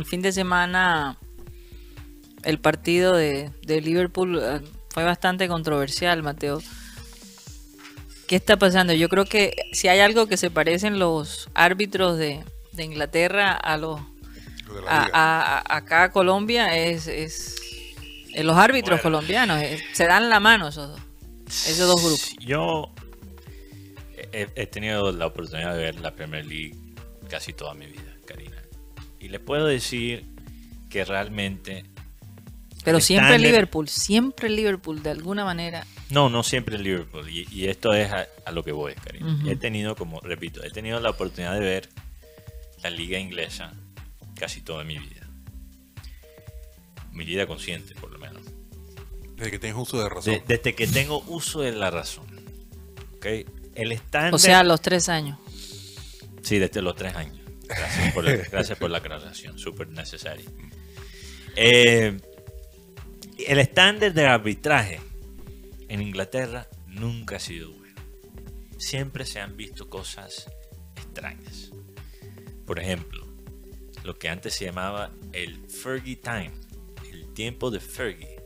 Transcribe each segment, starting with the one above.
el fin de semana el partido de, de Liverpool eh, fue bastante controversial, Mateo. ¿Qué está pasando? Yo creo que si hay algo que se parecen los árbitros de, de Inglaterra a los a, liga. a- a- acá a Colombia es, es- eh, los árbitros Bueno. colombianos eh, se dan la mano esos dos, esos dos grupos. Yo he, he tenido la oportunidad de ver la Premier League casi toda mi vida. Y le puedo decir que realmente... Pero el siempre estándar- Liverpool, siempre Liverpool de alguna manera. No, no siempre el Liverpool. Y, y esto es a, a lo que voy, Karina. Ujú. He tenido, como repito, he tenido la oportunidad de ver la liga inglesa casi toda mi vida. Mi vida consciente, por lo menos. Desde que tienes uso de razón. De- desde que tengo uso de la razón. ¿Ok? El estándar... O sea, a los tres años. Sí, desde los tres años. Gracias por la, gracias por la aclaración, súper necesaria. Eh, el estándar de arbitraje en Inglaterra nunca ha sido bueno. Siempre se han visto cosas extrañas. Por ejemplo, lo que antes se llamaba el Fergie Time, el tiempo de Fergie,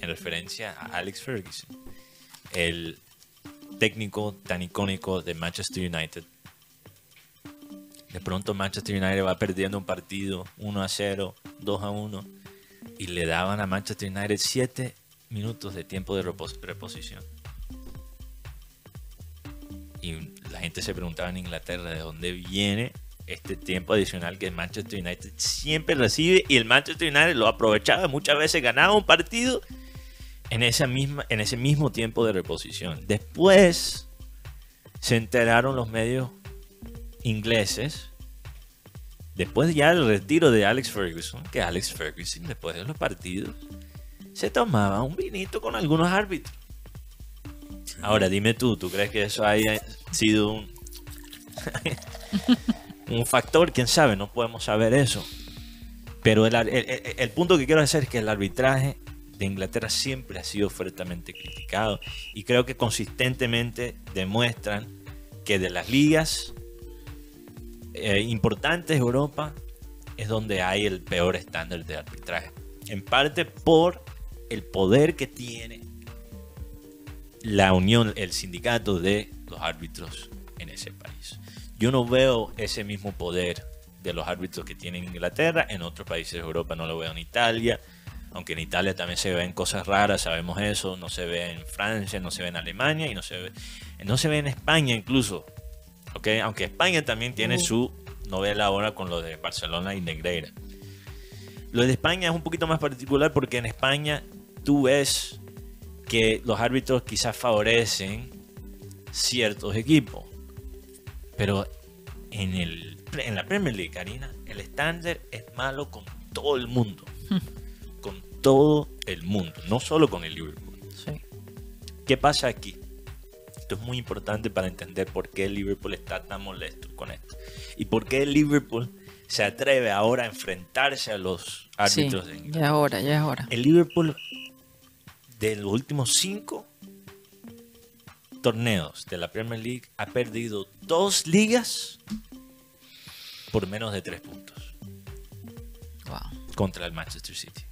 en referencia a Alex Ferguson, el técnico tan icónico de Manchester United. De pronto Manchester United va perdiendo un partido 1 a 0, 2 a 1 y le daban a Manchester United 7 minutos de tiempo de repos- reposición. Y la gente se preguntaba en Inglaterra de dónde viene este tiempo adicional que Manchester United siempre recibe y el Manchester United lo aprovechaba, muchas veces ganaba un partido en, esa misma, en ese mismo tiempo de reposición. Después se enteraron los medios ingleses, después ya del retiro de Alex Ferguson, que Alex Ferguson después de los partidos se tomaba un vinito con algunos árbitros. Ahora dime tú, ¿tú crees que eso haya sido un, un factor? ¿Quién sabe? No podemos saber eso. Pero el, ar- el- el- el punto que quiero hacer es que el arbitraje de Inglaterra siempre ha sido fuertemente criticado y creo que consistentemente demuestran que de las ligas eh, importantes de Europa es donde hay el peor estándar de arbitraje. En parte por el poder que tiene la unión, el sindicato de los árbitros en ese país. Yo no veo ese mismo poder de los árbitros que tienen en Inglaterra, en otros países de Europa no lo veo en Italia, aunque en Italia también se ven cosas raras, sabemos eso, no se ve en Francia, no se ve en Alemania y no se no se ve en España incluso, Aunque España también tiene Uh. su novela ahora con lo de Barcelona y Negreira. Lo de España es un poquito más particular porque en España tú ves que los árbitros quizás favorecen ciertos equipos. Pero en, el, en la Premier League, Karina, el estándar es malo con todo el mundo. con todo el mundo, no solo con el Liverpool. Sí. ¿Qué pasa aquí? Esto es muy importante para entender por qué el Liverpool está tan molesto con esto. Y por qué el Liverpool se atreve ahora a enfrentarse a los Sí, árbitros de Inglaterra. ya ya es hora. El Liverpool de los últimos cinco torneos de la Premier League ha perdido dos ligas por menos de tres puntos Wow. contra el Manchester City.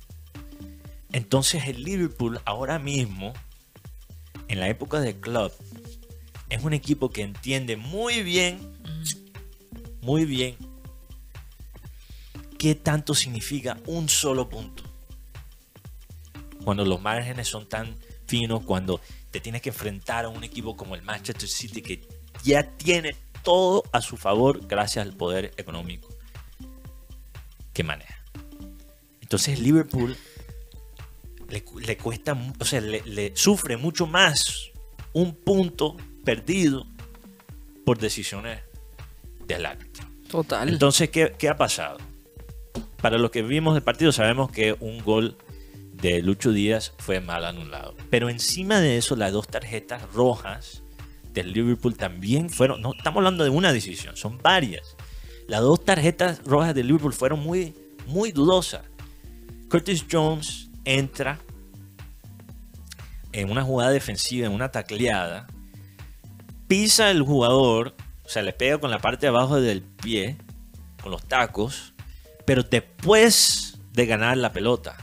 Entonces el Liverpool ahora mismo, en la época de club, es un equipo que entiende muy bien, muy bien, qué tanto significa un solo punto. Cuando los márgenes son tan finos, cuando te tienes que enfrentar a un equipo como el Manchester City que ya tiene todo a su favor gracias al poder económico que maneja. Entonces Liverpool le, cu- le cuesta, o sea, le, le sufre mucho más un punto perdido por decisiones del árbitro. Total. Entonces, ¿qué, qué ha pasado? Para los que vimos el partido sabemos que un gol de Lucho Díaz fue mal anulado. Pero encima de eso, las dos tarjetas rojas del Liverpool también fueron, no estamos hablando de una decisión, son varias. Las dos tarjetas rojas del Liverpool fueron muy, muy dudosas. Curtis Jones entra en una jugada defensiva, en una tacleada, pisa el jugador, o sea, le pega con la parte de abajo del pie, con los tacos, Pero después de ganar la pelota,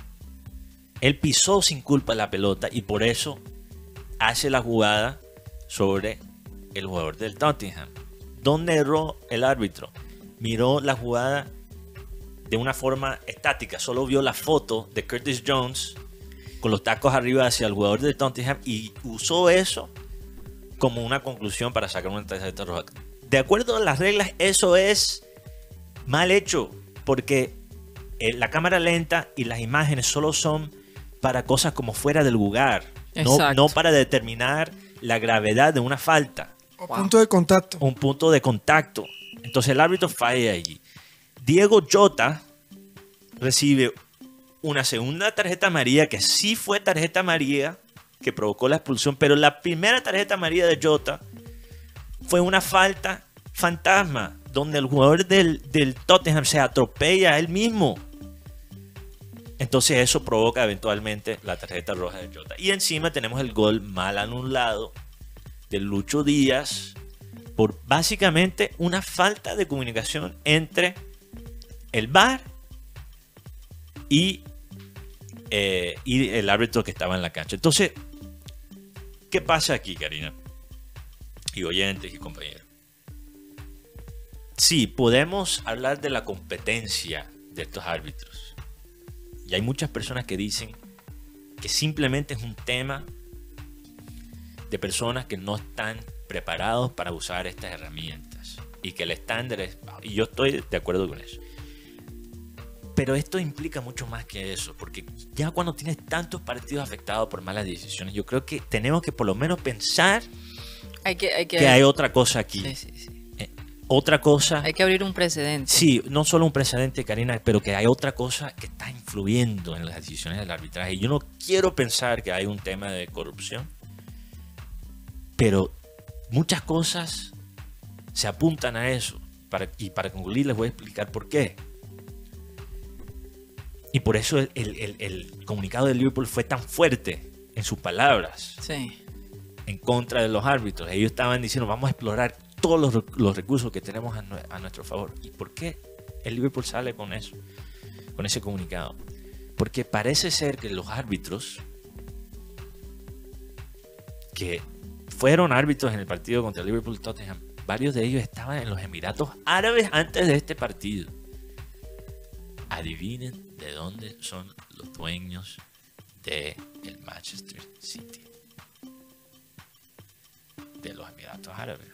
él pisó sin culpa la pelota y por eso hace la jugada sobre el jugador del Tottenham. ¿Dónde erró el árbitro? Miró la jugada de una forma estática, solo vio la foto de Curtis Jones con los tacos arriba hacia el jugador del Tottenham y usó eso como una conclusión para sacar una tarjeta roja. De acuerdo a las reglas, eso es mal hecho, porque eh, la cámara lenta y las imágenes solo son para cosas como fuera del lugar, no, para determinar la gravedad de una falta, Wow. punto de contacto. un punto de contacto. Entonces el árbitro falla allí. Diego Jota recibe una segunda tarjeta amarilla que sí fue tarjeta amarilla que provocó la expulsión, pero la primera tarjeta amarilla de Jota fue una falta fantasma donde el jugador del, del Tottenham se atropella a él mismo. Entonces eso provoca eventualmente la tarjeta roja de Jota. Y encima tenemos el gol mal anulado de Lucho Díaz por básicamente una falta de comunicación entre el VAR y, eh, y el árbitro que estaba en la cancha. Entonces, ¿qué pasa aquí, Karina? Y oyentes y compañeros. Sí, podemos hablar de la competencia de estos árbitros. Y hay muchas personas que dicen que simplemente es un tema de personas que no están preparados para usar estas herramientas y que el estándar es. Y yo estoy de acuerdo con eso. Pero esto implica mucho más que eso, porque ya cuando tienes tantos partidos afectados por malas decisiones, yo creo que tenemos que por lo menos pensar Hay que, hay que, que hay otra cosa aquí. sí, sí, sí. Otra cosa. Hay que abrir un precedente. Sí, no solo un precedente, Karina, pero que hay otra cosa que está influyendo en las decisiones del arbitraje. Yo no quiero pensar que hay un tema de corrupción, pero muchas cosas se apuntan a eso. Para- y para concluir les voy a explicar por qué. Y por eso el, el- el- el comunicado de Liverpool fue tan fuerte en sus palabras Sí. en contra de los árbitros. Ellos estaban diciendo, vamos a explorar todos los, rec- los recursos que tenemos a, nue- a nuestro favor. ¿Y por qué el Liverpool sale con eso? Con ese comunicado. Porque parece ser que los árbitros que fueron árbitros en el partido contra el Liverpool Tottenham, varios de ellos estaban en los Emiratos Árabes antes de este partido. Adivinen de dónde son los dueños de el Manchester City. De los Emiratos Árabes.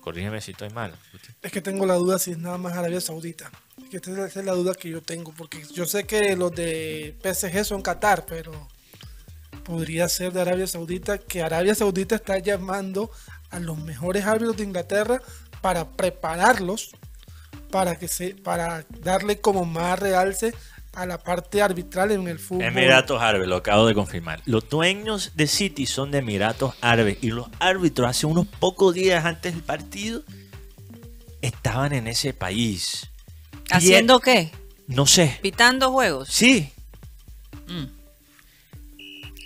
Corrígeme si estoy mal. Es que tengo la duda si es nada más Arabia Saudita. Es que esa es la duda que yo tengo, porque yo sé que los de PSG son Qatar, pero podría ser de Arabia Saudita, que Arabia Saudita está llamando a los mejores árbitros de Inglaterra para prepararlos, para que se, para darle como más realce a la parte arbitral en el fútbol. Emiratos Árabes, lo acabo de confirmar. Los dueños de City son de Emiratos Árabes y los árbitros hace unos pocos días antes del partido estaban en ese país. ¿Haciendo qué? No sé. ¿Pitando juegos? Sí. Mm.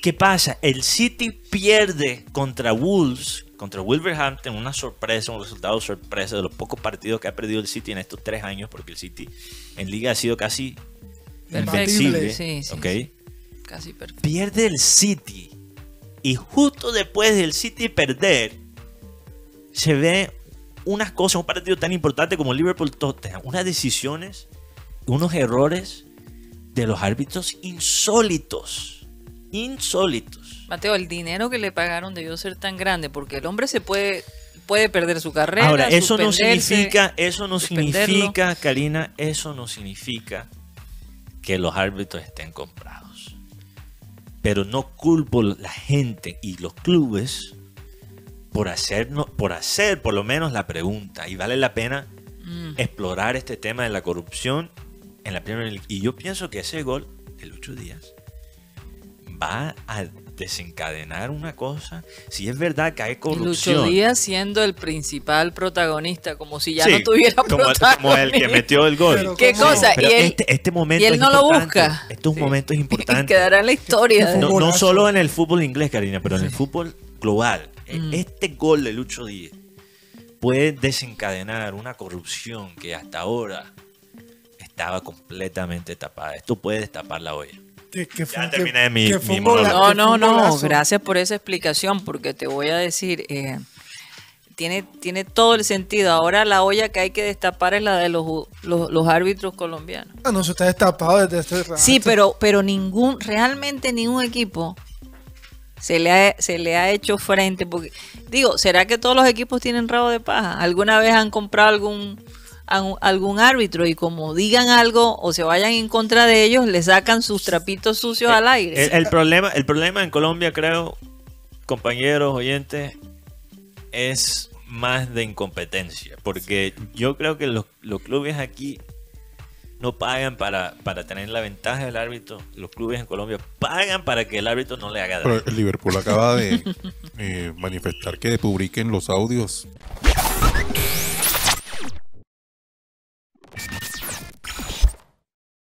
¿Qué pasa? El City pierde contra Wolves, contra Wolverhampton, una sorpresa, un resultado sorpresa de los pocos partidos que ha perdido el City en estos tres años, porque el City en liga ha sido casi invencible. Sí, sí, ¿ok? sí. Casi perfecto. pierde el City. Y justo después del City perder, se ve unas cosas, un partido tan importante como Liverpool Tottenham, unas decisiones, unos errores de los árbitros insólitos. Insólitos. Mateo, el dinero que le pagaron debió ser tan grande porque el hombre se puede, puede perder su carrera. Ahora, eso no significa, eso no significa, Karina, eso no significa que los árbitros estén comprados. Pero no culpo la gente y los clubes por hacernos, por hacer por lo menos la pregunta. Y vale la pena Mm. explorar este tema de la corrupción en la Premier League. Y yo pienso que ese gol de Lucho Díaz va a desencadenar una cosa. Si es verdad que hay corrupción. Lucho Díaz siendo el principal protagonista, como si ya Sí, no tuviera como, como el que metió el gol. Pero ¿Qué cosa? Pero y él, este, este momento y él es no lo busca. Estos Sí. momentos y importantes. quedará en la historia. No, solo en el fútbol inglés, Karina, pero en el fútbol global. E- Mm. Este gol de Lucho Díaz puede desencadenar una corrupción que hasta ahora estaba completamente tapada. Esto puede destapar la olla. Que, que fue, Ya que- terminé mi- que mi No, no, no, gracias por esa explicación, porque te voy a decir, eh, tiene, tiene todo el sentido. Ahora la olla que hay que destapar es la de los, los, los árbitros colombianos. Ah, no, eso está destapado desde hace rato. Sí, pero, pero ningún, realmente ningún equipo se le ha, se le ha hecho frente. Porque, digo, ¿será que todos los equipos tienen rabo de paja? ¿Alguna vez han comprado algún, algún- algún árbitro y como digan algo o se vayan en contra de ellos, le sacan sus trapitos sucios al aire? El, el problema, el problema en Colombia, creo, compañeros, oyentes, es más de incompetencia. Porque yo creo que los, los clubes aquí no pagan para, para tener la ventaja del árbitro. Los clubes en Colombia pagan para que el árbitro no le haga daño. Pero el Liverpool acaba de eh, manifestar que publiquen los audios you